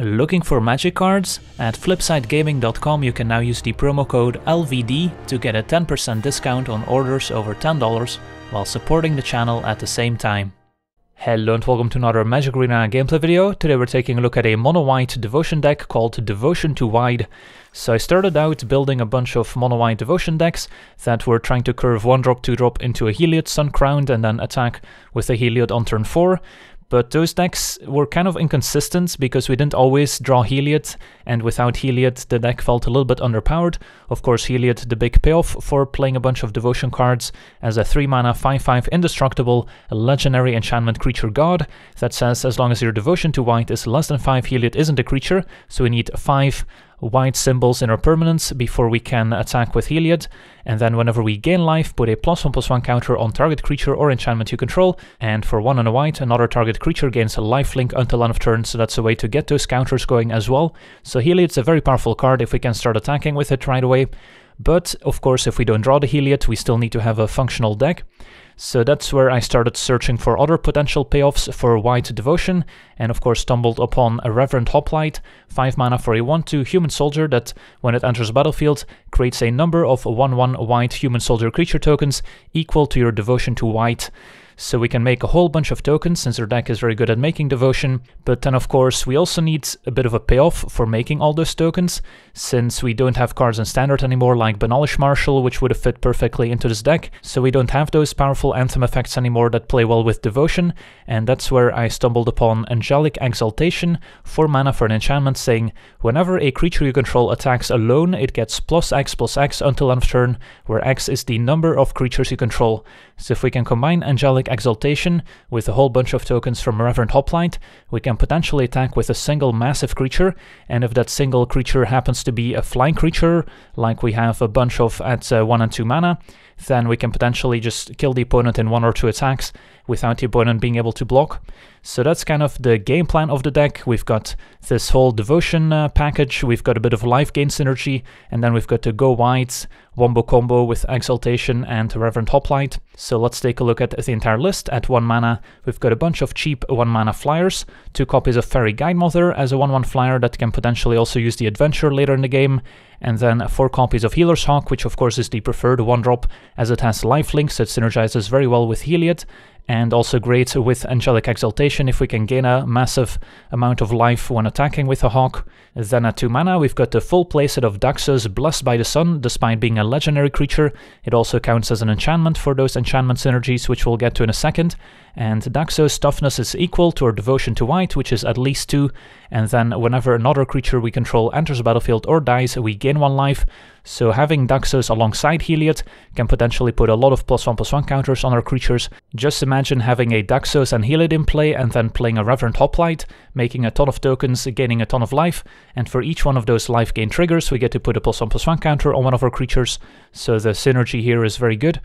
Looking for magic cards? At flipsidegaming.com you can now use the promo code LVD to get a 10% discount on orders over $10 while supporting the channel at the same time. Hello and welcome to another Magic Arena gameplay video. Today we're taking a look at a mono-white devotion deck called Devotion to Wide. So I started out building a bunch of mono-white devotion decks that were trying to curve 1 drop, 2 drop into a Heliod Sun Crowned and then attack with a Heliod on turn 4 but those decks were kind of inconsistent because we didn't always draw Heliod, and without Heliod the deck felt a little bit underpowered. Of course Heliod the big payoff for playing a bunch of devotion cards as a 3 mana 5-5 indestructible legendary enchantment creature god that says as long as your devotion to white is less than 5 Heliod isn't a creature, so we need 5 white symbols in our permanents before we can attack with Heliod, and then whenever we gain life, put a plus one plus one counter on target creature or enchantment you control, and for one and a white, another target creature gains a lifelink until end of turn, so that's a way to get those counters going as well. So Heliod's a very powerful card if we can start attacking with it right away, but of course if we don't draw the Heliod, we still need to have a functional deck. So that's where I started searching for other potential payoffs for White Devotion, and of course stumbled upon a Reverend Hoplite, 5 mana for a 1-2 human soldier that, when it enters the battlefield, creates a number of 1-1 white human soldier creature tokens equal to your devotion to white. So we can make a whole bunch of tokens since our deck is very good at making devotion, but then of course we also need a bit of a payoff for making all those tokens, since we don't have cards in standard anymore like Benalish Marshal, which would have fit perfectly into this deck, so we don't have those powerful anthem effects anymore that play well with devotion, and that's where I stumbled upon Angelic Exaltation, 4 mana for an enchantment saying, whenever a creature you control attacks alone, it gets plus X plus X until end of turn, where X is the number of creatures you control. So if we can combine Angelic Exaltation with a whole bunch of tokens from Reverend Hoplite, we can potentially attack with a single massive creature, and if that single creature happens to be a flying creature, like we have a bunch of at uh, 1 and 2 mana, then we can potentially just kill the opponent in one or two attacks without the opponent being able to block. So that's kind of the game plan of the deck. We've got this whole devotion uh, package, we've got a bit of life gain synergy, and then we've got the go white wombo combo with exaltation and reverend hoplite. So let's take a look at the entire list. At 1 mana, we've got a bunch of cheap 1 mana flyers, 2 copies of Fairy Guide Mother as a 1-1 flyer that can potentially also use the adventure later in the game, and then 4 copies of Healer's Hawk, which of course is the preferred 1-drop as it has lifelink, so it synergizes very well with Heliod, and also great with Angelic Exaltation if we can gain a massive amount of life when attacking with a Hawk. Then at 2 mana we've got the full playset of Daxos Blessed by the Sun, despite being a legendary creature, it also counts as an enchantment for those enchantment synergies which we'll get to in a second, and Daxos toughness is equal to our devotion to white, which is at least 2, and then whenever another creature we control enters the battlefield or dies, we gain 1 life, so having Daxos alongside Heliod can potentially put a lot of plus 1 plus 1 counters on our creatures. Just imagine having a Daxos and Heliod in play and then playing a Reverend Hoplite, making a ton of tokens, gaining a ton of life, and for each one of those life gain triggers we get to put a plus 1 plus 1 counter on one of our creatures, so the synergy here is very good.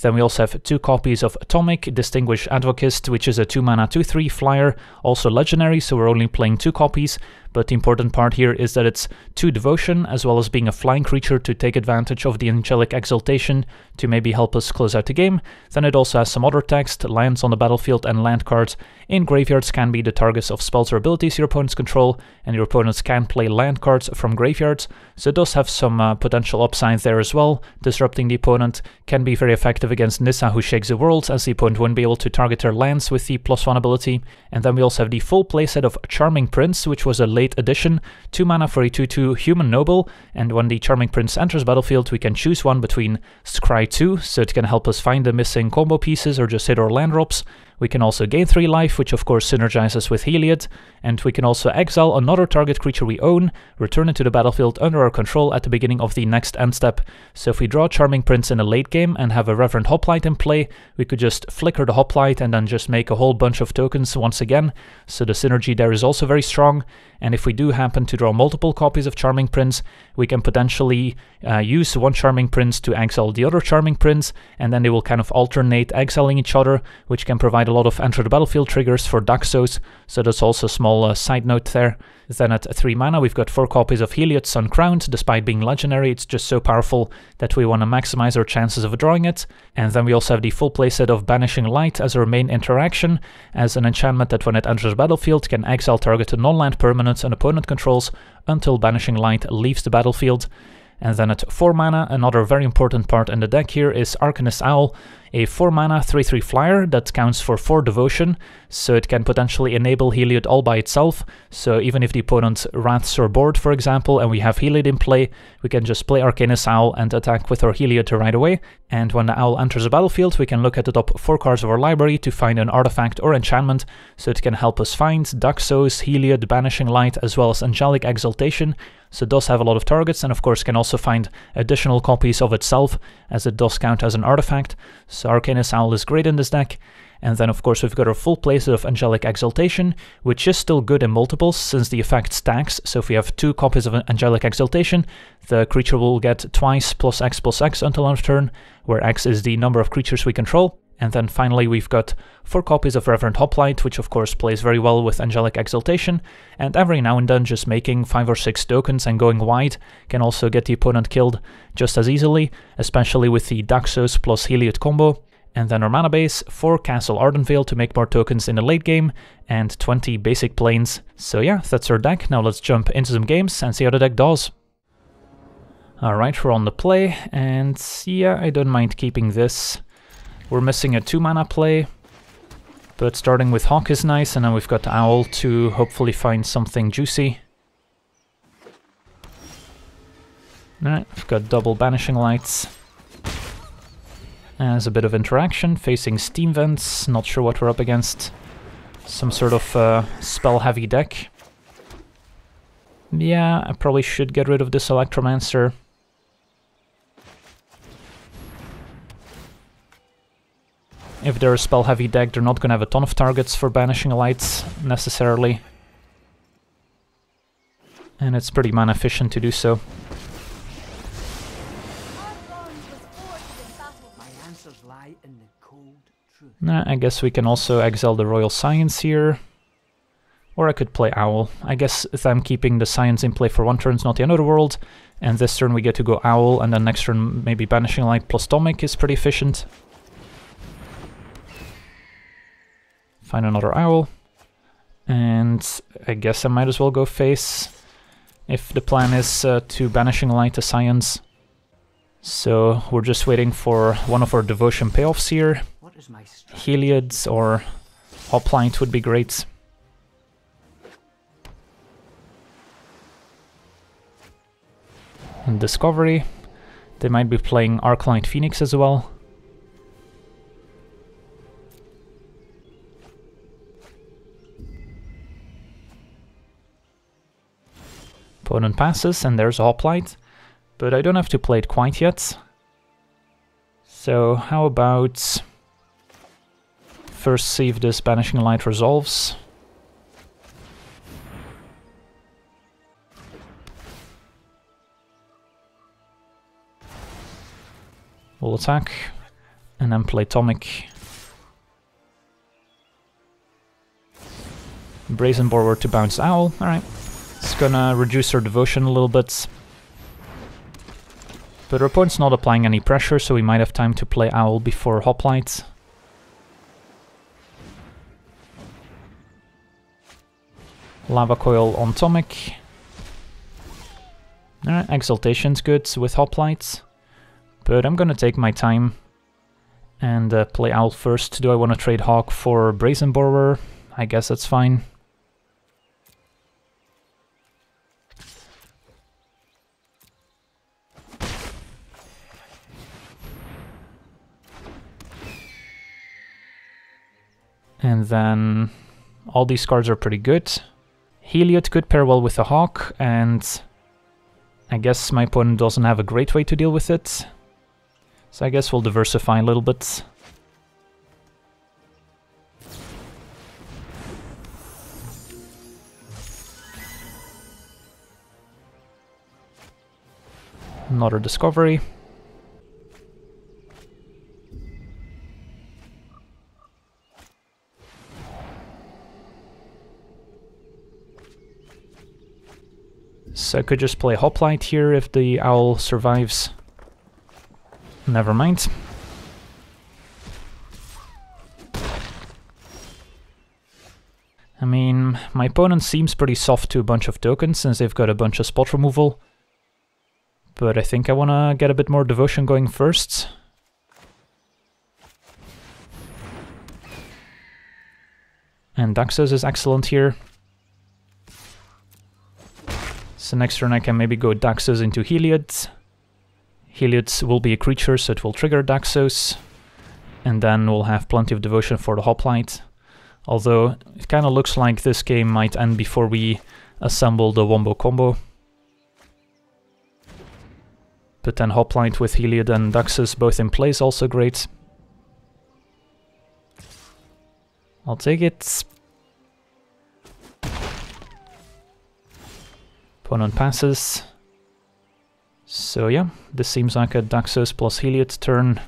Then we also have two copies of Tomik Distinguished Advokist, which is a 2 mana 2 3 flyer, also legendary, so we're only playing two copies. But the important part here is that it's 2 devotion, as well as being a flying creature to take advantage of the angelic exaltation to maybe help us close out the game. Then it also has some other text, lands on the battlefield and land cards in graveyards can be the targets of spells or abilities your opponents control, and your opponents can play land cards from graveyards, so it does have some uh, potential upsides there as well. Disrupting the opponent can be very effective against Nissa who shakes the world, as the opponent won't be able to target their lands with the plus 1 ability. And then we also have the full playset of Charming Prince, which was a late addition, 2 mana for a 2-2 Human Noble, and when the Charming Prince enters battlefield. We can choose one between Scry 2, so it can help us find the missing combo pieces or just hit our land drops, we can also gain 3 life, which of course synergizes with Heliod, and we can also exile another target creature we own, return it to the battlefield under our control at the beginning of the next end step. So if we draw Charming Prince in a late game and have a Reverend Hoplite in play, we could just flicker the Hoplite and then just make a whole bunch of tokens once again, so the synergy there is also very strong, and if we do happen to draw multiple copies of Charming Prince, we can potentially uh, use one Charming Prince to exile the other Charming Prince, and then they will kind of alternate exiling each other, which can provide a lot of enter the battlefield triggers for Daxos, so that's also a small uh, side note there. Then at 3 mana we've got 4 copies of Heliod Sun Crowned, despite being legendary, it's just so powerful that we want to maximize our chances of drawing it. And then we also have the full playset of Banishing Light as our main interaction, as an enchantment that when it enters the battlefield can exile target non-land permanents an opponent controls until Banishing Light leaves the battlefield. And then at 4 mana, another very important part in the deck here is Arcanist Owl, a 4 mana 3 3 flyer that counts for 4 devotion, so it can potentially enable Heliod all by itself. So even if the opponent wraths our board, for example, and we have Heliod in play, we can just play Arcanist Owl and attack with our Heliod right away. And when the Owl enters the battlefield, we can look at the top 4 cards of our library to find an artifact or enchantment, so it can help us find Daxos, Heliod, Banishing Light, as well as Angelic Exaltation, so it does have a lot of targets and of course can also find additional copies of itself as it does count as an artifact. So Arcanist Owl is great in this deck. And then of course we've got our full playset of Angelic Exaltation, which is still good in multiples since the effect stacks. So if we have two copies of Angelic Exaltation, the creature will get twice plus X plus X until end of turn, where X is the number of creatures we control. And then finally we've got 4 copies of Reverend Hoplite, which of course plays very well with Angelic Exaltation, and every now and then just making 5 or 6 tokens and going wide can also get the opponent killed just as easily, especially with the Daxos plus Heliod combo. And then our mana base, 4 Castle Ardenvale to make more tokens in the late game, and 20 basic plains. So yeah, that's our deck. Now let's jump into some games and see how the deck does. Alright, we're on the play, and yeah, I don't mind keeping this. We're missing a 2 mana play, but starting with Hawk is nice, and then we've got Owl to hopefully find something juicy. Alright, we've got double Banishing Lights. As a bit of interaction, facing Steam Vents, not sure what we're up against. Some sort of uh, spell-heavy deck. Yeah, I probably should get rid of this Electromancer. If they're a spell heavy deck, they're not gonna have a ton of targets for banishing lights necessarily. And it's pretty mana efficient to do so. Nah, I guess we can also exile the Royal Scions here. Or I could play Owl. I guess if I'm keeping the Scions in play for one turn, it's not the end of the world. And this turn we get to go Owl, and then next turn maybe Banishing Light plus Tomik is pretty efficient. Find another owl. And I guess I might as well go face if the plan is uh, to Banishing Light to Scions. So we're just waiting for one of our devotion payoffs here. Heliod's or Hoplite would be great. And Discovery. They might be playing Arclight Phoenix as well. Opponent passes and there's a hoplite, but I don't have to play it quite yet. So how about first see if this Banishing Light resolves. We'll attack and then play Tomik. Brazen Borrower to bounce Owl, alright. It's gonna reduce our devotion a little bit. But our opponent's not applying any pressure, so we might have time to play Owl before Hoplite. Lava Coil on Tomik. Alright, Exaltation's good with Hoplite. But I'm gonna take my time and uh, play Owl first. Do I want to trade Hawk for Brazen Borrower? I guess that's fine. And then all these cards are pretty good. Heliod could pair well with a Hawk, and I guess my opponent doesn't have a great way to deal with it. So I guess we'll diversify a little bit. Another discovery. So I could just play Hoplite here if the Owl survives. Never mind. I mean, my opponent seems pretty soft to a bunch of tokens since they've got a bunch of spot removal. But I think I want to get a bit more devotion going first. And Daxos is excellent here. So next turn I can maybe go Daxos into Heliod. Heliod will be a creature, so it will trigger Daxos. And then we'll have plenty of devotion for the Hoplite. Although it kind of looks like this game might end before we assemble the Wombo combo. But then Hoplite with Heliod and Daxos both in place also great. I'll take it. Opponent passes. So yeah, this seems like a Daxos plus Heliod turn.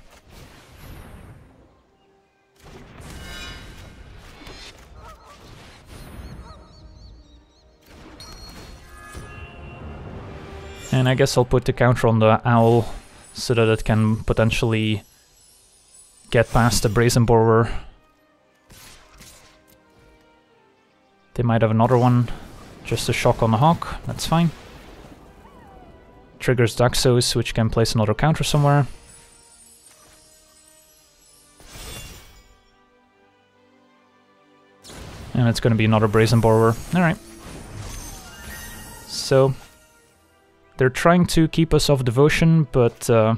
And I guess I'll put the counter on the Owl so that it can potentially get past the Brazen Borrower. They might have another one. Just a shock on the Hawk, that's fine. Triggers Daxos, which can place another counter somewhere. And it's gonna be another Brazen Borrower. Alright. So, they're trying to keep us off devotion, but uh,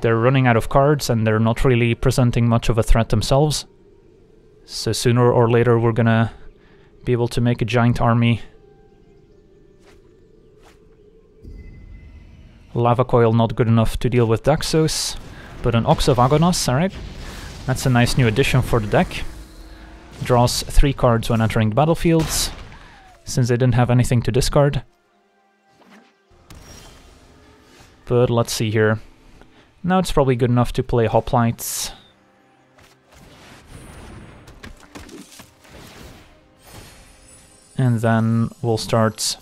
they're running out of cards and they're not really presenting much of a threat themselves. So sooner or later we're gonna be able to make a giant army. Lava Coil not good enough to deal with Daxos, but an Ox of Agonas, alright. That's a nice new addition for the deck. Draws three cards when entering the battlefields, since they didn't have anything to discard. But let's see here. Now it's probably good enough to play Hoplites. And then we'll start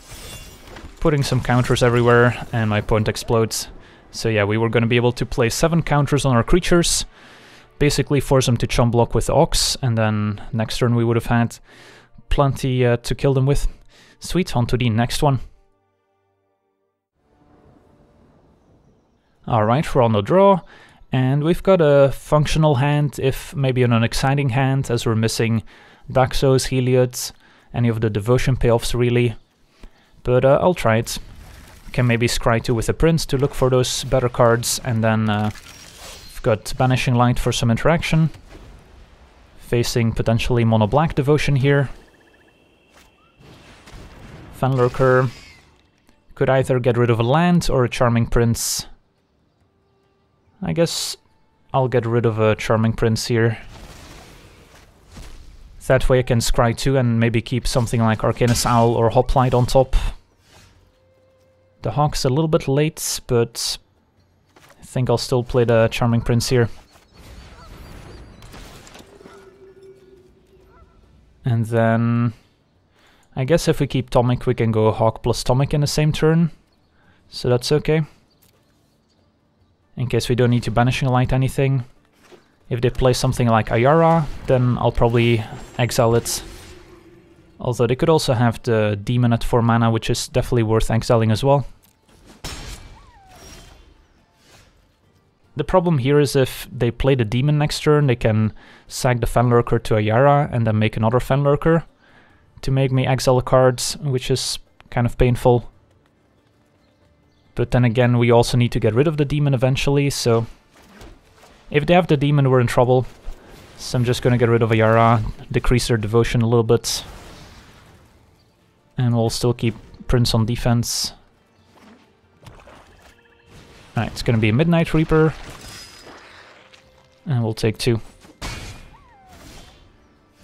putting some counters everywhere and my point explodes. So yeah, we were going to be able to play 7 counters on our creatures, basically force them to chum block with Ox, and then next turn we would have had plenty uh, to kill them with. Sweet, on to the next one. Alright, we're on the draw, and we've got a functional hand, if maybe an exciting hand, as we're missing Daxos, Heliods, any of the devotion payoffs really. But uh, I'll try it. Can maybe scry 2 with a Prince to look for those better cards, and then uh, I've got Banishing Light for some interaction. Facing potentially mono black devotion here. Fenlurker could either get rid of a land or a Charming Prince. I guess I'll get rid of a Charming Prince here. That way I can scry 2 and maybe keep something like Arcanist Owl or Hoplite on top. The Hawk's a little bit late, but I think I'll still play the Charming Prince here. And then I guess if we keep Tomik we can go Hawk plus Tomik in the same turn. So that's okay in case we don't need to Banishing Light anything. If they play something like Ayara, then I'll probably exile it. Although they could also have the Demon at 4 mana, which is definitely worth exiling as well. The problem here is if they play the Demon next turn, they can sack the Fenlurker to Ayara and then make another Fenlurker to make me exile cards, which is kind of painful. But then again, we also need to get rid of the demon eventually, so... If they have the demon, we're in trouble. So I'm just gonna get rid of Ayara, decrease their devotion a little bit. And we'll still keep Prince on defense. Alright, it's gonna be a Midnight Reaper. And we'll take two.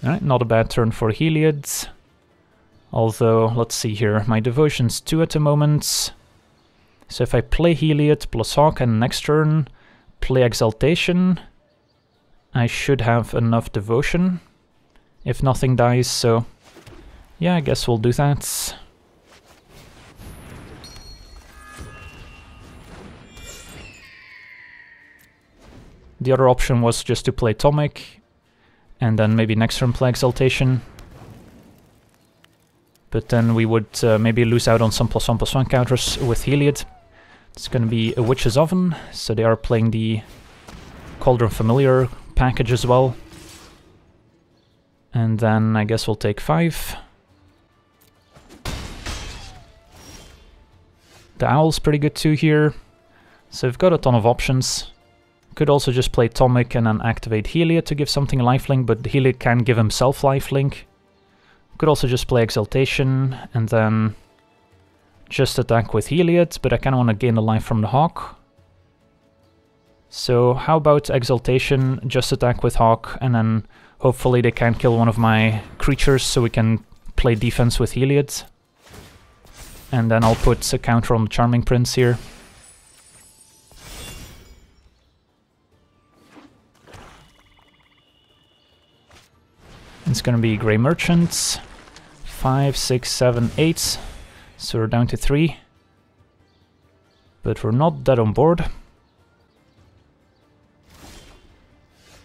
Alright, not a bad turn for Heliod. Although, let's see here, my devotion's two at the moment. So if I play Heliod plus Hawk and next turn play Exaltation. I should have enough Devotion if nothing dies, so yeah, I guess we'll do that. The other option was just to play Tomik, and then maybe next turn play Exaltation. But then we would uh, maybe lose out on some plus one plus one counters with Heliod. It's gonna be a Witch's Oven, so they are playing the Cauldron Familiar package as well. And then I guess we'll take five. The Owl's pretty good too here. So we've got a ton of options. Could also just play Tomik and then activate Heliod to give something lifelink, but Heliod can give himself lifelink. Could also just play Exaltation and then just attack with Heliod, but I kind of want to gain the life from the Hawk. So how about Exaltation, just attack with Hawk, and then hopefully they can't kill one of my creatures so we can play defense with Heliod. And then I'll put a counter on the Charming Prince here. It's gonna be Grey Merchants. Five, six, seven, eight. So we're down to three. But we're not dead on board.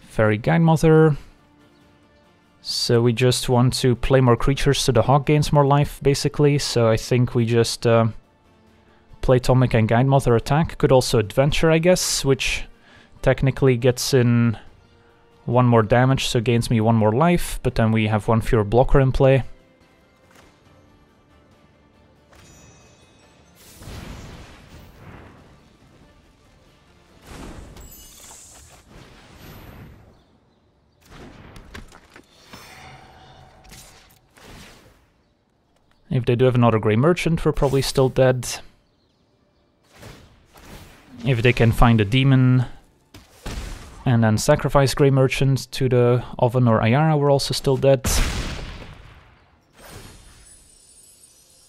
Fairy Guidemother. So we just want to play more creatures so the Hawk gains more life, basically. So I think we just uh, play Tomik and Guidemother attack. Could also Adventure, I guess, which technically gets in one more damage, so gains me one more life, but then we have one fewer blocker in play. If they do have another Grey Merchant, we're probably still dead. If they can find a demon and then sacrifice Grey Merchant to the Oven or Ayara, we're also still dead.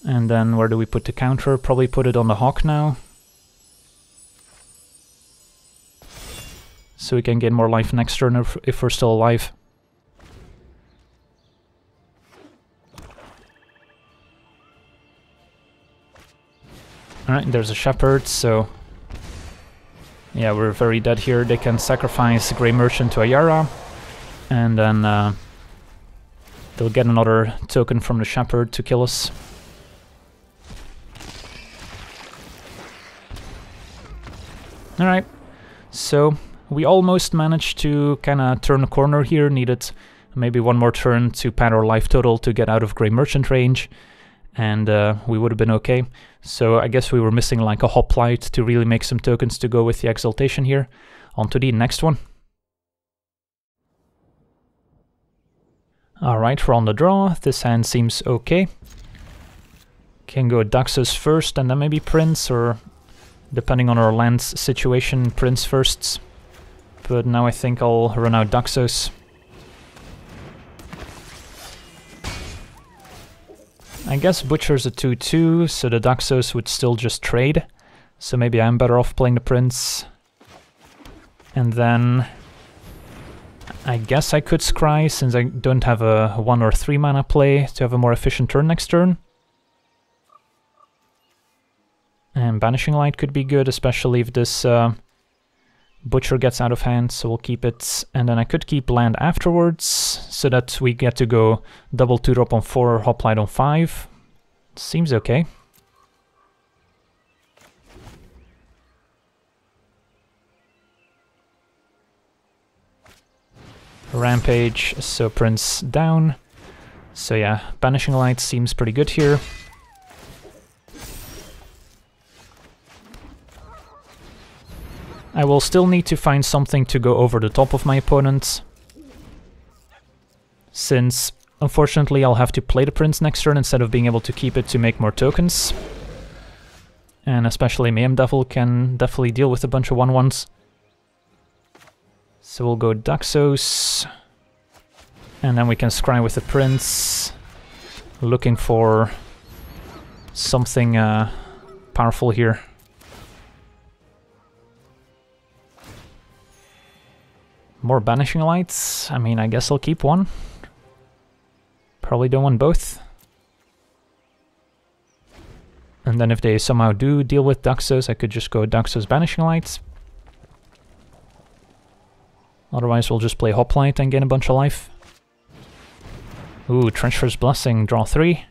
And then where do we put the counter? Probably put it on the Hawk now. So we can get more life next turn if, if we're still alive. Alright, there's a shepherd, so... Yeah, we're very dead here. They can sacrifice Grey Merchant to Ayara, and then uh, they'll get another token from the shepherd to kill us. Alright, so we almost managed to kinda turn a corner here, needed maybe one more turn to pad our life total to get out of Grey Merchant range, and uh, we would have been okay. So I guess we were missing like a hoplite to really make some tokens to go with the exaltation here. On to the next one. Alright, we're on the draw. This hand seems okay. Can go Daxos first and then maybe Prince, or depending on our land's situation, Prince firsts. But now I think I'll run out Daxos. I guess Butcher's a 2-2, so the Daxos would still just trade. So maybe I'm better off playing the Prince. And then... I guess I could Scry, since I don't have a 1 or 3 mana play, to have a more efficient turn next turn. And Banishing Light could be good, especially if this uh, Butcher gets out of hand, so we'll keep it. And then I could keep land afterwards, so that we get to go double 2-drop on 4, Hoplite on 5. Seems okay. Rampage, so Prince down. So yeah, Banishing Light seems pretty good here. I will still need to find something to go over the top of my opponent. Since, unfortunately, I'll have to play the prince next turn instead of being able to keep it to make more tokens. And especially Mayhem Devil can definitely deal with a bunch of 1-1s. So we'll go Daxos. And then we can scry with the prince. Looking for something uh, powerful here. More Banishing Lights? I mean, I guess I'll keep one. Probably don't want both. And then if they somehow do deal with Daxos, I could just go Daxos Banishing Lights. Otherwise we'll just play Hoplite and gain a bunch of life. Ooh, Treacherous Blessing, draw 3.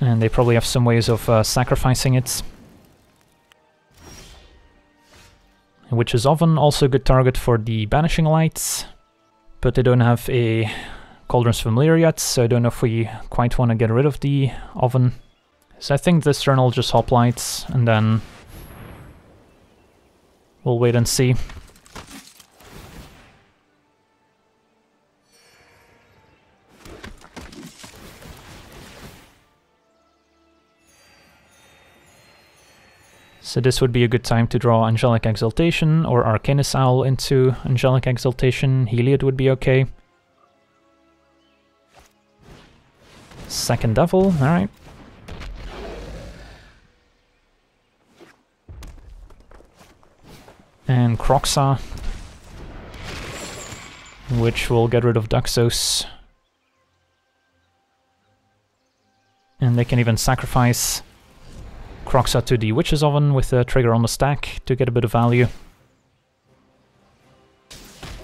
And they probably have some ways of uh, sacrificing it. Witch's Oven also a good target for the Banishing Lights. But they don't have a Cauldron's Familiar yet, so I don't know if we quite want to get rid of the Oven. So I think this turn will just Hoplite, and then we'll wait and see. So this would be a good time to draw Angelic Exaltation or Arcanist Owl into Angelic Exaltation. Heliod would be okay. Second Devil, alright. And Kroxa, which will get rid of Daxos. And they can even sacrifice Kroxa to the Witch's Oven with a trigger on the stack to get a bit of value.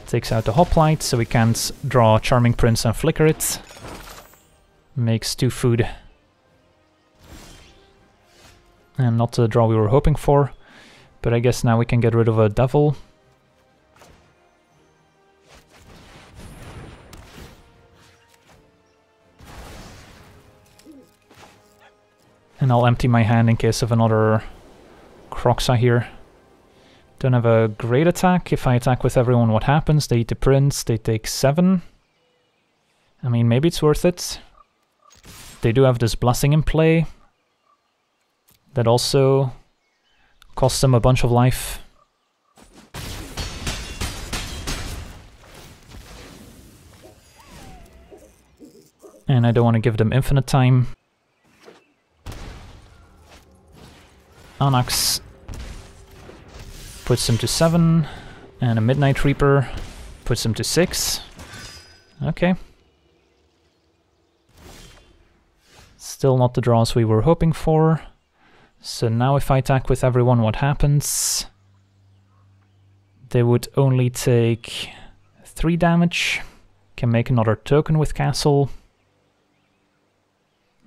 Takes out the Hoplite, so we can't draw Charming Prince and flicker it. Makes two food. And not the draw we were hoping for, but I guess now we can get rid of a Devil. And I'll empty my hand in case of another Kroxa here. Don't have a great attack. If I attack with everyone, what happens? They eat the prince, they take 7. I mean, maybe it's worth it. They do have this blessing in play. That also costs them a bunch of life. And I don't want to give them infinite time. Anax puts him to 7, and a Midnight Reaper puts him to 6. Okay. Still not the draws we were hoping for. So now if I attack with everyone, what happens? They would only take 3 damage. Can make another token with Castle.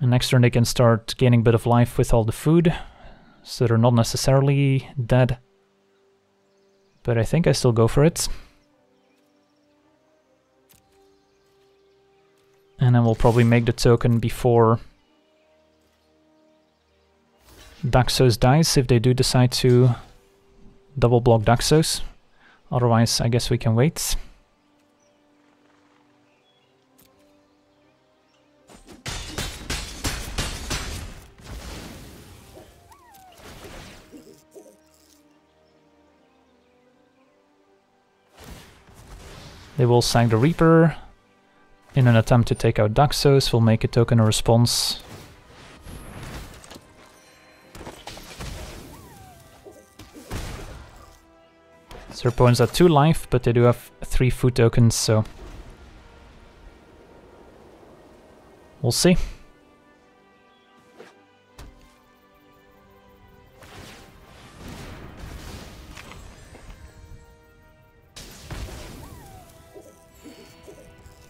And next turn they can start gaining a bit of life with all the food so they're not necessarily dead. But I think I still go for it. And then we'll probably make the token before Daxos dies, if they do decide to double block Daxos. Otherwise, I guess we can wait. They will sack the Reaper. In an attempt to take out Daxos, will make a token response. Their opponents at 2 life, but they do have 3 food tokens, so... We'll see.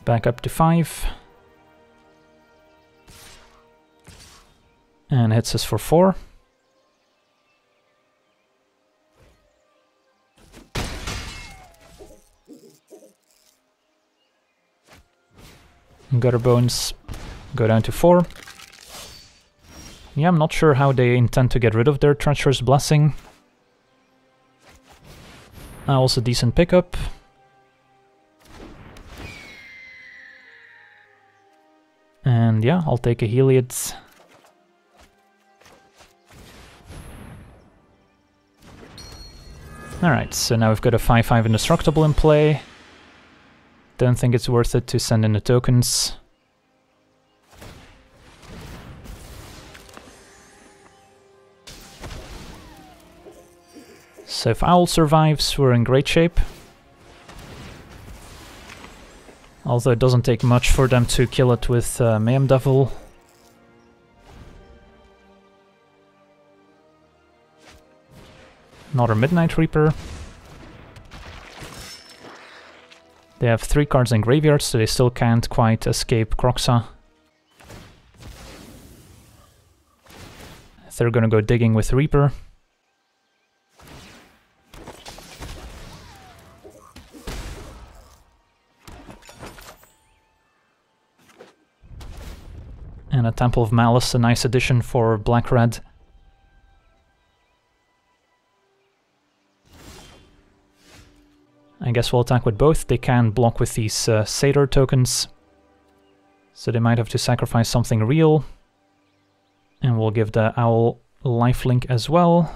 Back up to 5. And hits us for 4. Gutterbones go down to 4. Yeah, I'm not sure how they intend to get rid of their Treacherous Blessing. Uh, also decent pickup. Yeah, I'll take a Heliod. Alright, so now we've got a 5-5 Indestructible in play. Don't think it's worth it to send in the tokens. So if Owl survives, we're in great shape. Although it doesn't take much for them to kill it with uh, Mayhem Devil. Another Midnight Reaper. They have three cards in graveyard, so they still can't quite escape Kroxa. They're gonna go digging with Reaper. Temple of Malice, a nice addition for black-red. I guess we'll attack with both. They can block with these uh, Satyr tokens. So they might have to sacrifice something real. And we'll give the Owl lifelink as well.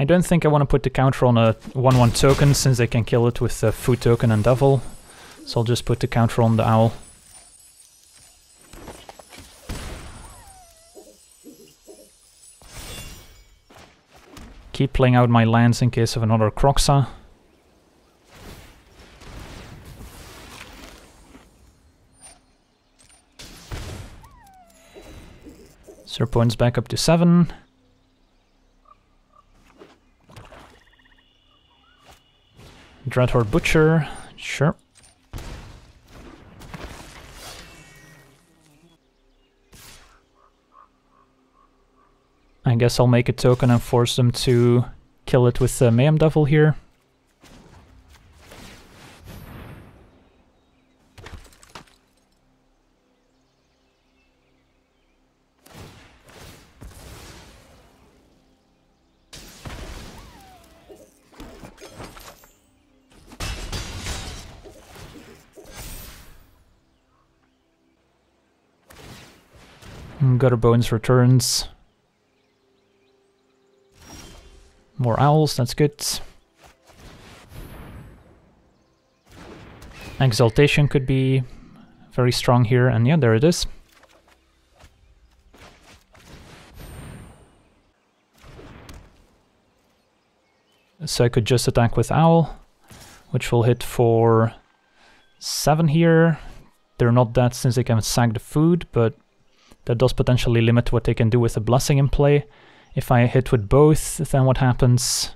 I don't think I want to put the counter on a 1-1 token, since they can kill it with the food token and devil. So I'll just put the counter on the owl. Keep playing out my lands in case of another Kroxa. points back up to 7. Dreadhorde Butcher, sure. I guess I'll make a token and force them to kill it with the Mayhem Devil here. Gutterbones returns. More owls, that's good. Exaltation could be very strong here, and yeah, there it is. So I could just attack with Owl, which will hit for 7 here. They're not dead since they can sack the food, but that does potentially limit what they can do with a Blessing in play. If I hit with both, then what happens?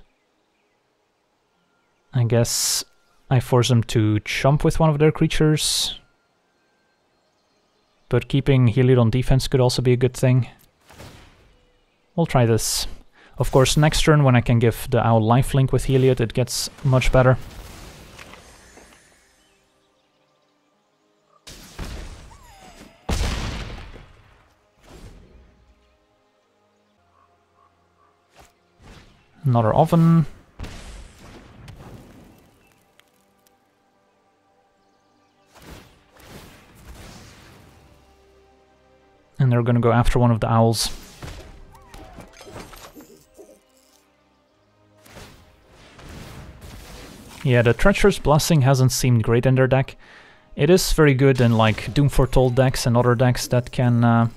I guess I force them to chomp with one of their creatures. But keeping Heliod on defense could also be a good thing. We'll try this. Of course, next turn when I can give the Owl lifelink with Heliod, it gets much better. Another oven. And they're gonna go after one of the owls. Yeah, the Treacherous Blessing hasn't seemed great in their deck. It is very good in like Doom Foretold decks and other decks that can uh,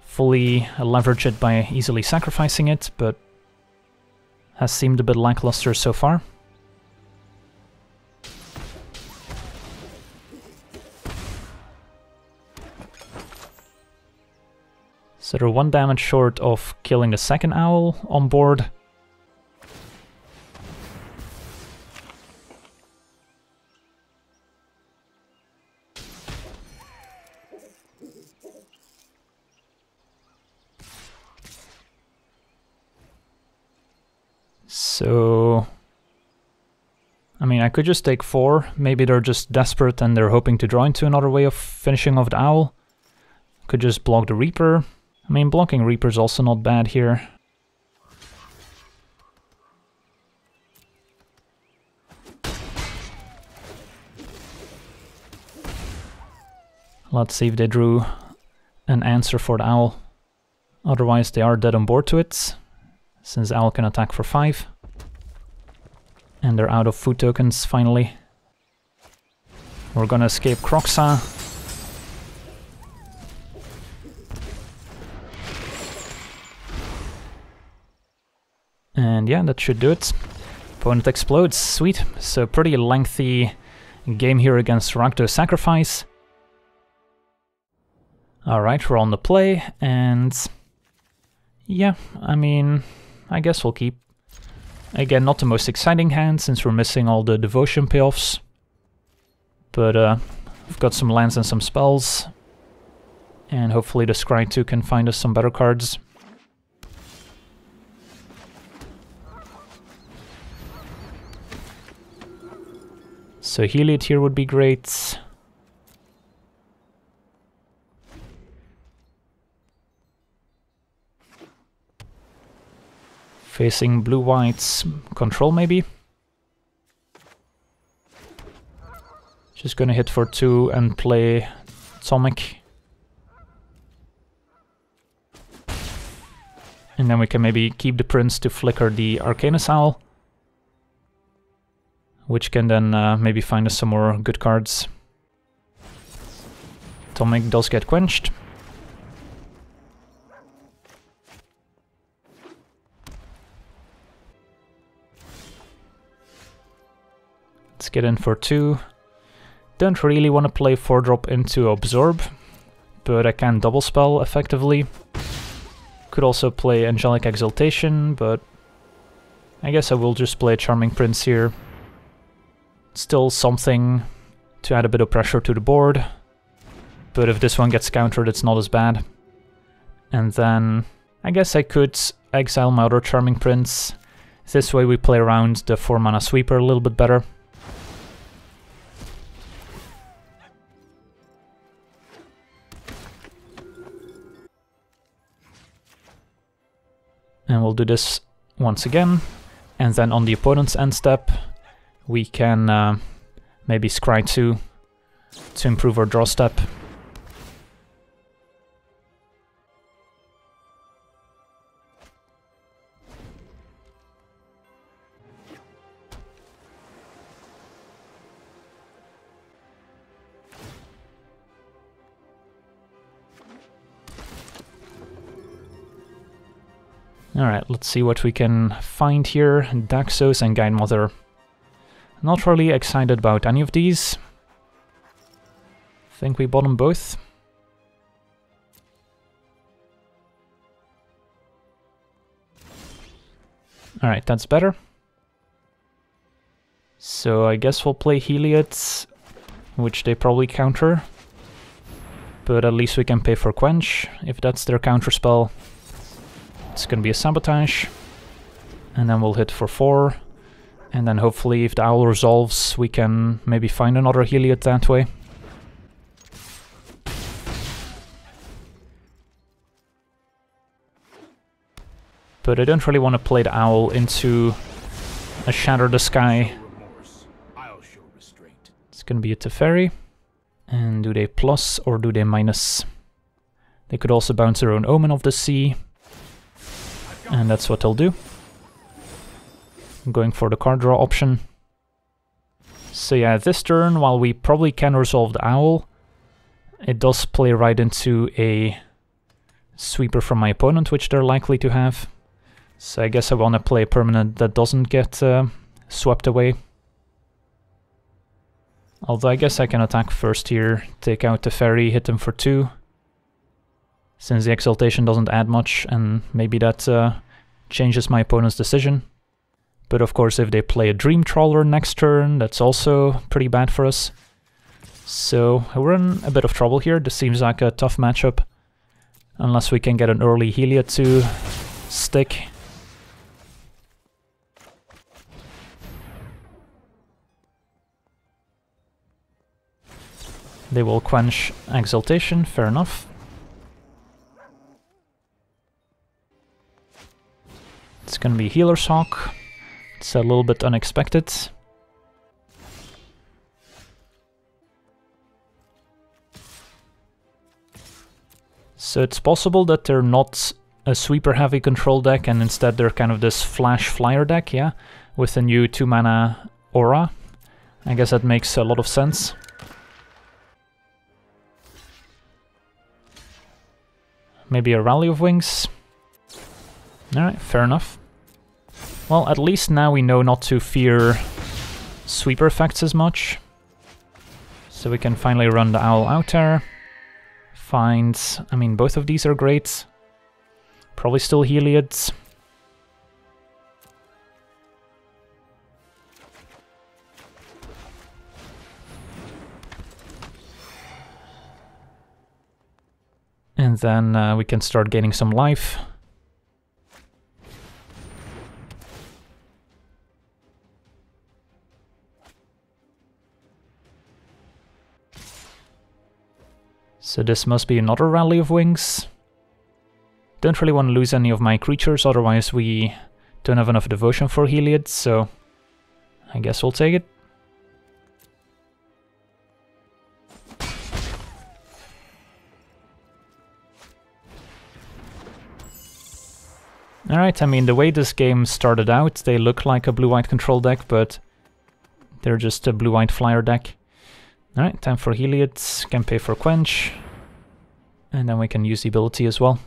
fully leverage it by easily sacrificing it, but has seemed a bit lackluster so far. So they're one damage short of killing the second owl on board. So... I mean, I could just take four. Maybe they're just desperate and they're hoping to draw into another way of finishing off the Owl. Could just block the Reaper. I mean, blocking Reaper is also not bad here. Let's see if they drew an answer for the Owl. Otherwise, they are dead on board to it since Owl can attack for 5. And they're out of food tokens, finally. We're gonna escape Kroxa. And yeah, that should do it. Opponent explodes, sweet. So pretty lengthy game here against Rakdos Sacrifice. Alright, we're on the play, and yeah, I mean, I guess we'll keep. Again, not the most exciting hand since we're missing all the devotion payoffs. But uh, we've got some lands and some spells. And hopefully the Scry 2 can find us some better cards. So Heliod here would be great. Facing blue-white's control, maybe? Just gonna hit for two and play a Tomik. And then we can maybe keep the Prince to flicker the Arcanist Owl. Which can then uh, maybe find us some more good cards. Atomic does get quenched. Let's get in for two. Don't really want to play 4-drop into Absorb, but I can double spell effectively. Could also play Angelic Exaltation, but I guess I will just play Charming Prince here. Still something to add a bit of pressure to the board, but if this one gets countered it's not as bad. And then I guess I could exile my other Charming Prince. This way we play around the 4 mana sweeper a little bit better. And we'll do this once again. And then on the opponent's end step, we can uh, maybe scry 2 to improve our draw step. Alright, let's see what we can find here. Daxos and Guide Mother. Not really excited about any of these. Think we bought them both. Alright, that's better. So I guess we'll play Heliod, which they probably counter. But at least we can pay for Quench, if that's their counter spell. It's gonna be a Sabotage. And then we'll hit for 4. And then hopefully if the Owl resolves, we can maybe find another Heliod that way. But I don't really want to play the Owl into a Shatter the Sky. It's gonna be a Teferi. And do they plus or do they minus? They could also bounce their own Omen of the Sea. And that's what I'll do. I'm going for the card draw option. So yeah, this turn, while we probably can resolve the Owl, it does play right into a sweeper from my opponent, which they're likely to have. So I guess I want to play a permanent that doesn't get uh, swept away. Although I guess I can attack first here, take out Teferi, hit them for two. Since the Exaltation doesn't add much, and maybe that uh, changes my opponent's decision. But of course if they play a Dream Trawler next turn, that's also pretty bad for us. So we're in a bit of trouble here, this seems like a tough matchup. Unless we can get an early Heliod to stick. They will quench Exaltation, fair enough. It's gonna be Healer's Hawk. It's a little bit unexpected. So it's possible that they're not a sweeper heavy control deck and instead they're kind of this flash flyer deck, yeah? With a new 2 mana aura. I guess that makes a lot of sense. Maybe a Rally of Wings. Alright, fair enough. Well, at least now we know not to fear sweeper effects as much. So we can finally run the Owl out there. find... I mean, both of these are great. Probably still Heliod's. And then uh, we can start gaining some life. So this must be another rally of wings. Don't really want to lose any of my creatures, otherwise we don't have enough devotion for Heliod, so I guess we'll take it. Alright, I mean, the way this game started out, they look like a blue-white control deck, but they're just a blue-white flyer deck. Alright, time for Heliod, can pay for Quench, and then we can use the ability as well.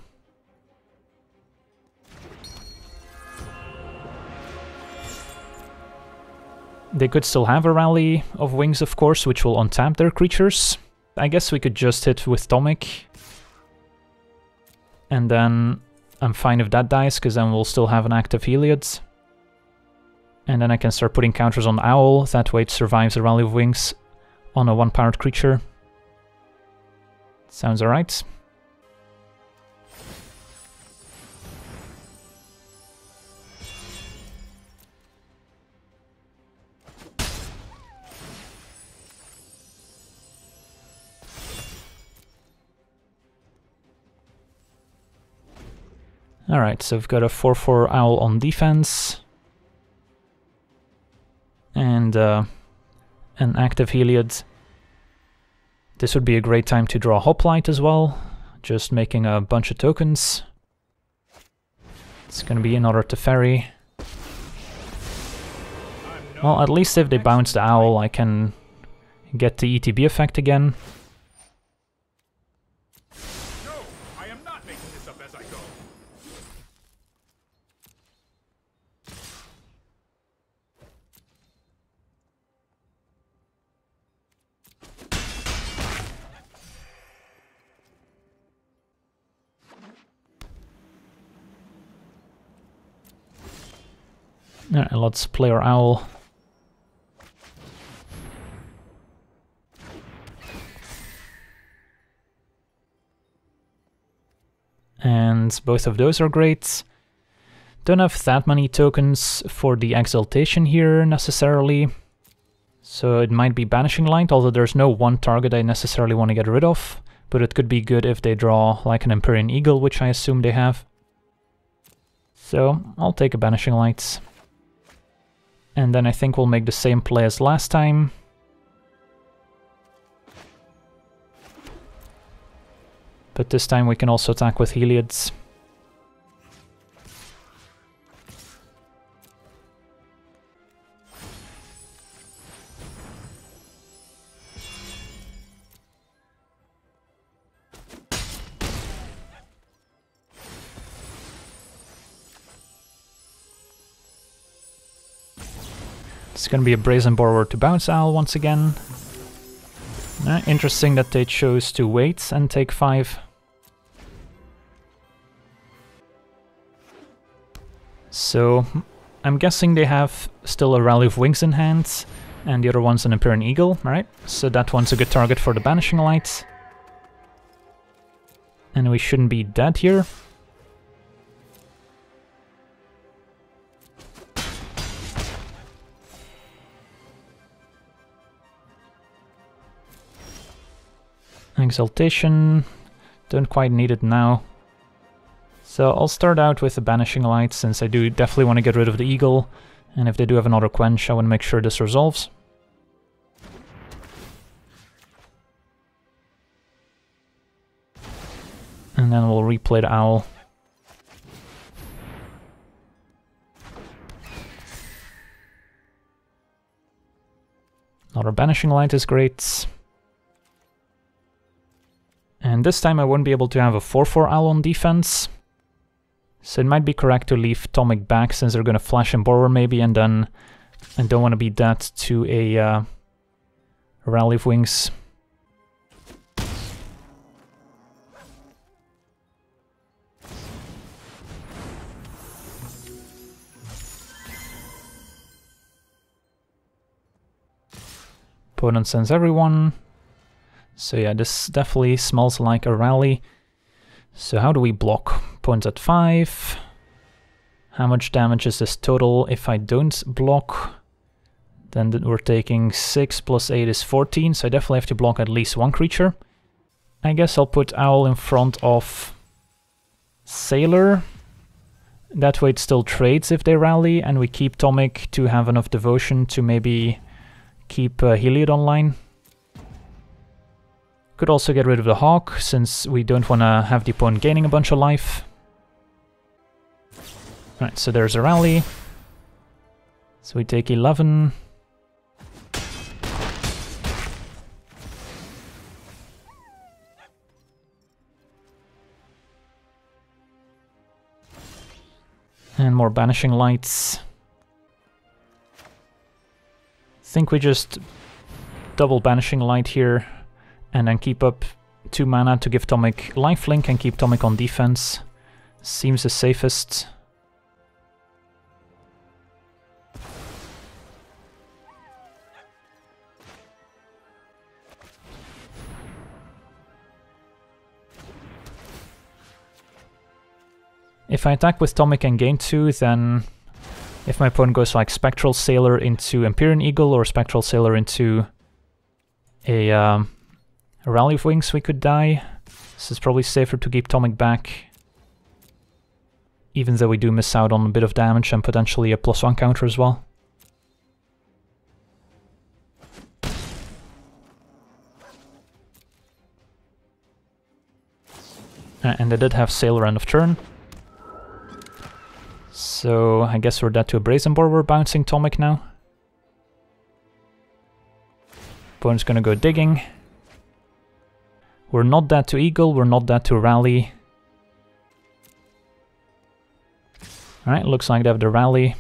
They could still have a rally of wings, of course, which will untap their creatures. I guess we could just hit with Tomik. And then I'm fine if that dies, because then we'll still have an active Heliod. And then I can start putting counters on Owl, that way it survives a Rally of Wings on a one-powered creature. Sounds alright. Alright, so we've got a 4-4 Owl on defense. And uh, an active Heliod. This would be a great time to draw Hoplite as well, just making a bunch of tokens. It's gonna be another Teferi. Well, at least if they bounce the Owl, I can get the ETB effect again. Let's play our owl. And both of those are great. Don't have that many tokens for the exaltation here necessarily. So it might be Banishing Light, although there's no one target I necessarily want to get rid of. But it could be good if they draw like an Empyrean Eagle, which I assume they have. So I'll take a Banishing Lights. And then I think we'll make the same play as last time. But this time we can also attack with Heliod's. It's to be a Brazen Borrower to bounce Owl once again. Uh, interesting that they chose to wait and take 5. So, I'm guessing they have still a Rally of Wings in hand, and the other one's an Empyrean Eagle, right? So that one's a good target for the Banishing Light. And we shouldn't be dead here. Exaltation, don't quite need it now. So I'll start out with the Banishing Light, since I do definitely want to get rid of the Eagle, and if they do have another Quench, I want to make sure this resolves. And then we'll replay the Owl. Another Banishing Light is great. And this time I won't be able to have a 4-4 owl on defense. So it might be correct to leave Tomik back since they're going to flash and borrower maybe and then I don't want to be that to a uh, rally of wings. Opponent sends everyone, so yeah, this definitely smells like a rally. So how do we block? Opponent's at 5. How much damage is this total if I don't block? Then we're taking 6 plus 8 is 14, so I definitely have to block at least one creature. I guess I'll put Owl in front of Sailor. That way it still trades if they rally, and we keep Tomik to have enough devotion to maybe keep uh, Heliod online. Could also get rid of the Hawk, since we don't want to have the opponent gaining a bunch of life. Right, so there's a rally. So we take 11. And more Banishing Lights. think we just double Banishing Light here and then keep up 2 mana to give Tomik lifelink and keep Tomik on defense. Seems the safest. If I attack with Tomik and gain 2, then if my opponent goes like Spectral Sailor into Empyrean Eagle or Spectral Sailor into a, um, a Rally of Wings, we could die. This is probably safer to keep Tomik back. Even though we do miss out on a bit of damage and potentially a plus one counter as well. Uh, and they did have Sailor end of turn. So I guess we're dead to a Brazen Borrower. We're bouncing Tomik now. Opponent's gonna go digging. We're not dead to Eagle, we're not dead to Rally. Alright, looks like they have the Rally.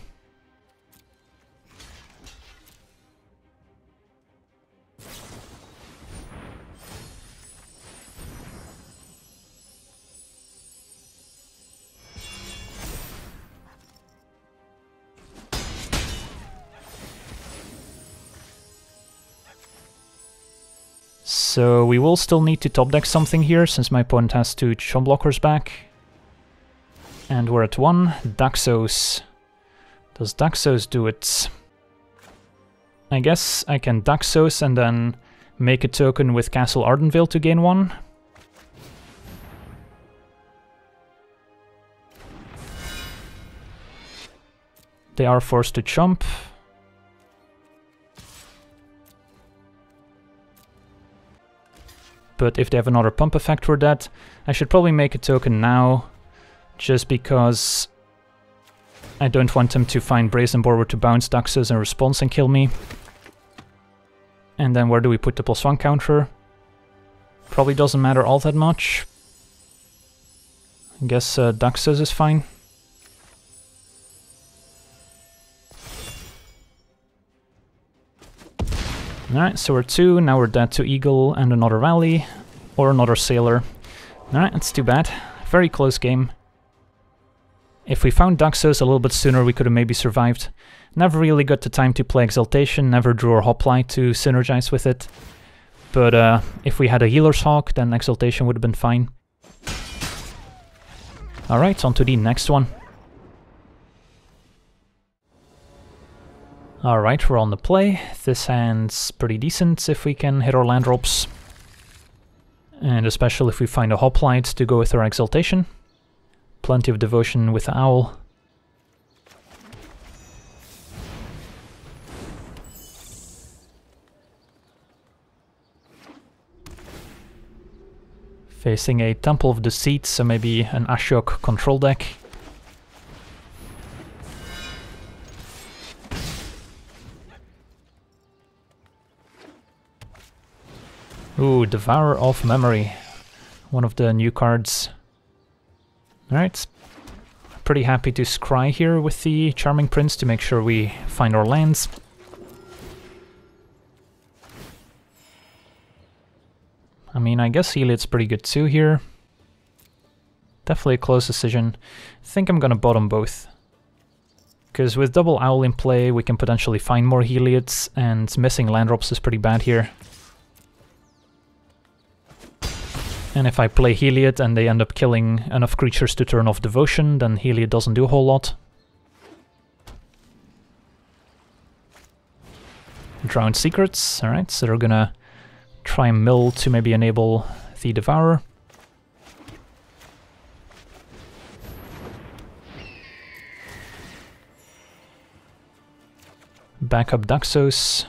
So we will still need to top deck something here, since my opponent has two chum blockers back. And we're at one. Daxos. Does Daxos do it? I guess I can Daxos and then make a token with Castle Ardenvale to gain one. They are forced to jump. But if they have another pump effect for that, I should probably make a token now, just because I don't want them to find Brazen Borrower to bounce Daxos in response and kill me. And then where do we put the plus one counter? Probably doesn't matter all that much. I guess uh, is fine. Alright, so we're two, now we're dead to Eagle and another Rally, or another Sailor. Alright, that's too bad. Very close game. If we found Daxos a little bit sooner, we could have maybe survived. Never really got the time to play Exaltation, never drew our Hoplite to synergize with it. But uh, if we had a Healer's Hawk, then Exaltation would have been fine. Alright, on to the next one. Alright, we're on the play. This hand's pretty decent if we can hit our land drops. And especially if we find a hoplite to go with our exaltation. Plenty of devotion with the owl. Facing a Temple of Deceit, so maybe an Ashiok control deck. Ooh, Devourer of Memory. One of the new cards. Alright. Pretty happy to scry here with the Charming Prince to make sure we find our lands. I mean, I guess Heliod's pretty good too here. Definitely a close decision. I think I'm gonna bottom both. Because with double Owl in play, we can potentially find more Heliods, and missing land drops is pretty bad here. And if I play Heliod and they end up killing enough creatures to turn off Devotion, then Heliod doesn't do a whole lot. Drowned Secrets, alright, so they're gonna try and mill to maybe enable the Devourer. Backup Daxos.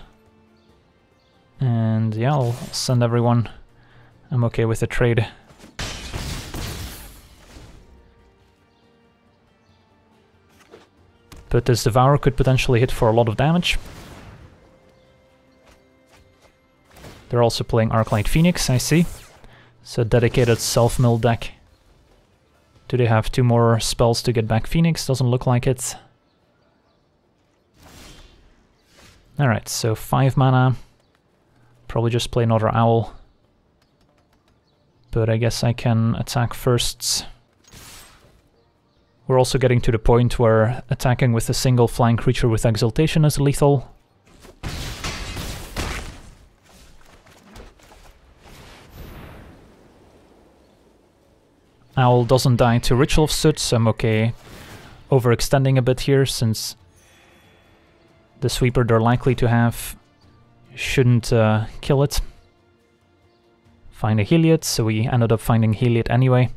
And yeah, I'll send everyone I'm okay with the trade. But this Devourer could potentially hit for a lot of damage. They're also playing Arclight Phoenix, I see. A dedicated self-mill deck. Do they have two more spells to get back Phoenix? Doesn't look like it. Alright, so 5 mana. Probably just play another Owl but I guess I can attack first. We're also getting to the point where attacking with a single flying creature with Exaltation is lethal. Owl doesn't die to Ritual of Soot, so I'm okay overextending a bit here, since the sweeper they're likely to have shouldn't uh, kill it find a Heliod, so we ended up finding Heliod anyway.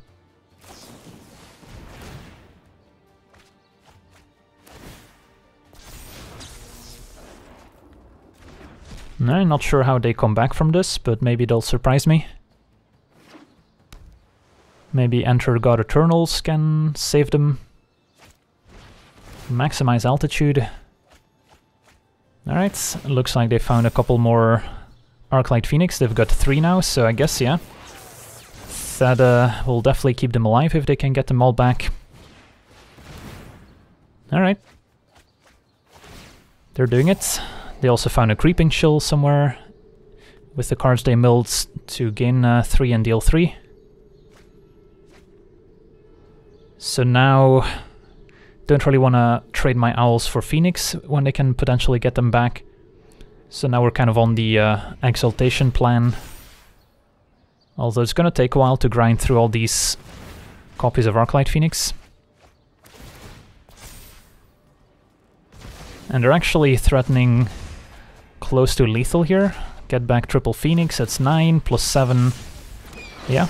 I'm not sure how they come back from this, but maybe they'll surprise me. Maybe Enter God Eternals can save them. Maximize altitude. Alright, looks like they found a couple more Arclight Phoenix, they've got three now, so I guess, yeah. That uh, will definitely keep them alive if they can get them all back. Alright. They're doing it. They also found a Creeping Chill somewhere with the cards they milled to gain uh, 3 and deal 3. So now, don't really want to trade my Owls for Phoenix when they can potentially get them back. So now we're kind of on the uh, exaltation plan. Although it's gonna take a while to grind through all these copies of Arclight Phoenix. And they're actually threatening close to lethal here. Get back triple Phoenix, that's 9 plus 7. Yeah.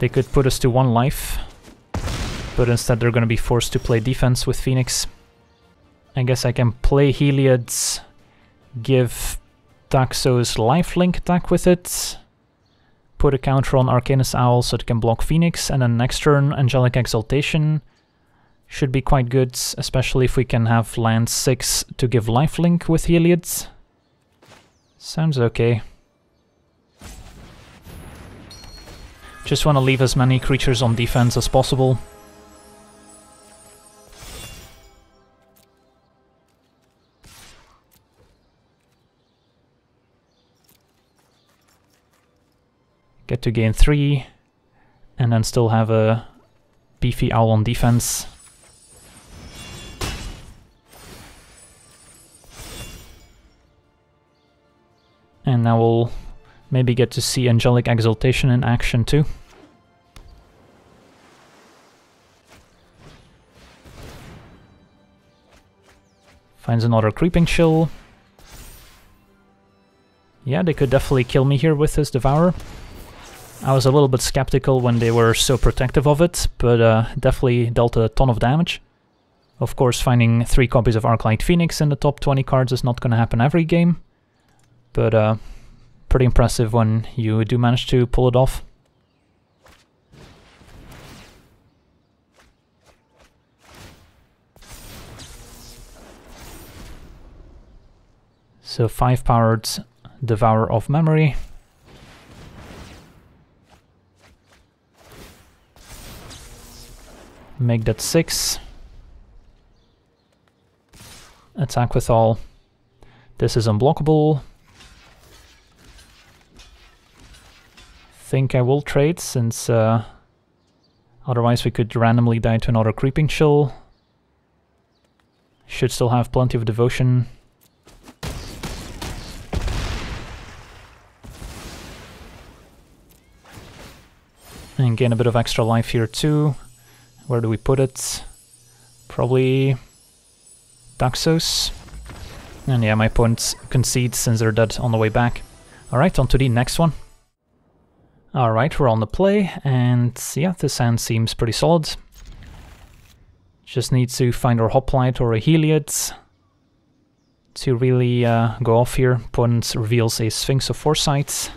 They could put us to one life, but instead they're gonna be forced to play defense with Phoenix. I guess I can play Heliod's, give Daxos lifelink attack with it, put a counter on Arcanist Owl so it can block Phoenix, and then next turn Angelic Exaltation should be quite good, especially if we can have land 6 to give lifelink with Heliod's. Sounds okay. Just want to leave as many creatures on defense as possible. Get to gain 3, and then still have a beefy owl on defense. And now we'll maybe get to see Angelic Exaltation in action too. Finds another Creeping Chill. Yeah, they could definitely kill me here with this Devourer. I was a little bit skeptical when they were so protective of it, but uh, definitely dealt a ton of damage. Of course, finding three copies of Arclight Phoenix in the top 20 cards is not going to happen every game, but uh, pretty impressive when you do manage to pull it off. So 5 powered Devourer of Memory. Make that 6. Attack with all. This is unblockable. Think I will trade since uh, otherwise we could randomly die to another Creeping Chill. Should still have plenty of devotion. And gain a bit of extra life here too. Where do we put it? Probably Daxos. And yeah, my opponent concedes since they're dead on the way back. Alright, on to the next one. Alright, we're on the play, and yeah, this hand seems pretty solid. Just need to find our Hoplite or a Heliod to really uh, go off here. Opponent reveals a Sphinx of Foresight.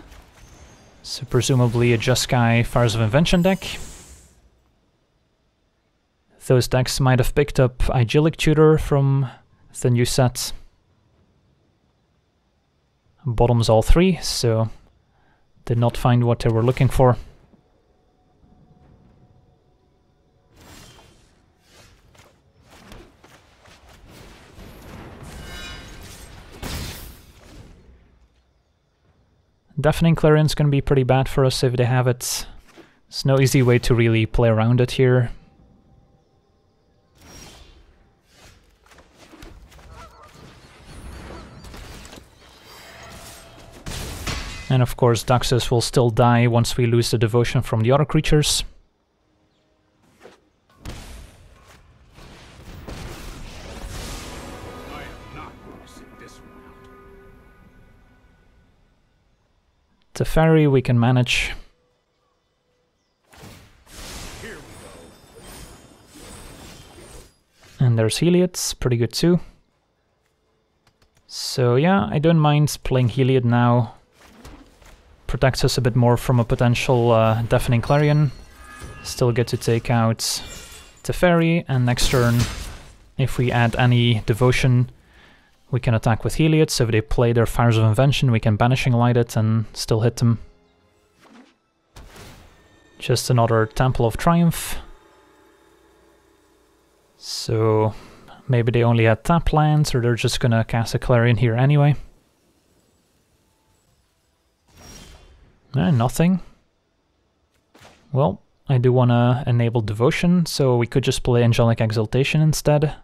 So presumably a Jeskai Fires of Invention deck. Those decks might have picked up Idyllic Tutor from the new set. Bottoms all three, so did not find what they were looking for. Deafening Clarion's gonna be pretty bad for us if they have it. There's no easy way to really play around it here. And of course Daxos will still die once we lose the devotion from the other creatures. Teferi we can manage. And there's Heliod, pretty good too. So yeah, I don't mind playing Heliod now protects us a bit more from a potential uh, Deafening Clarion. Still get to take out Teferi, and next turn, if we add any Devotion, we can attack with Heliod, so if they play their Fires of Invention, we can Banishing Light it and still hit them. Just another Temple of Triumph. So maybe they only had tap lands, or they're just gonna cast a Clarion here anyway. Eh, nothing. Well, I do want to enable Devotion, so we could just play Angelic Exaltation instead.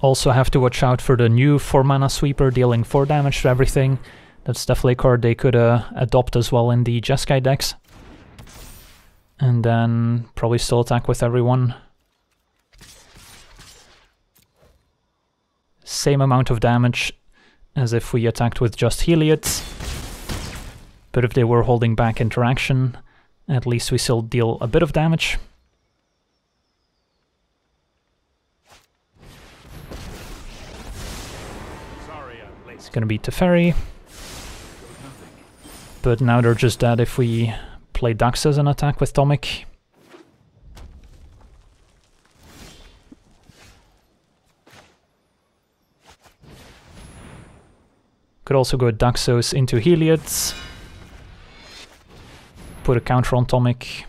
Also have to watch out for the new 4 mana sweeper dealing 4 damage to everything. That's definitely a card they could uh, adopt as well in the Jeskai decks. And then probably still attack with everyone. Same amount of damage as if we attacked with just Heliod. But if they were holding back interaction, at least we still deal a bit of damage. It's gonna be Teferi. But now they're just dead if we play Daxos an attack with Tomik. Could also go Daxos into Heliod put a counter on Tomik.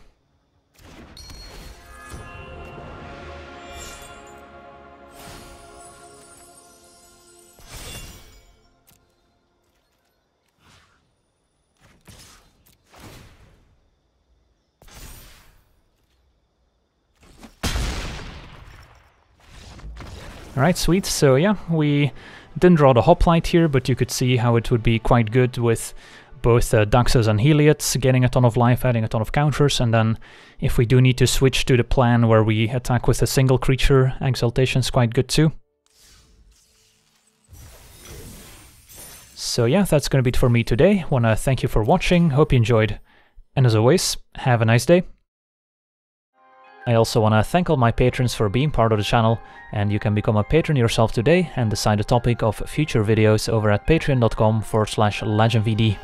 Alright, sweet. So yeah, we didn't draw the hoplite here, but you could see how it would be quite good with both uh, Daxos and Heliods, getting a ton of life, adding a ton of counters, and then if we do need to switch to the plan where we attack with a single creature, Exaltation's quite good too. So yeah, that's gonna be it for me today. Wanna thank you for watching, hope you enjoyed, and as always, have a nice day. I also want to thank all my patrons for being part of the channel, and you can become a patron yourself today and decide the topic of future videos over at patreon.com forward slash legenvd.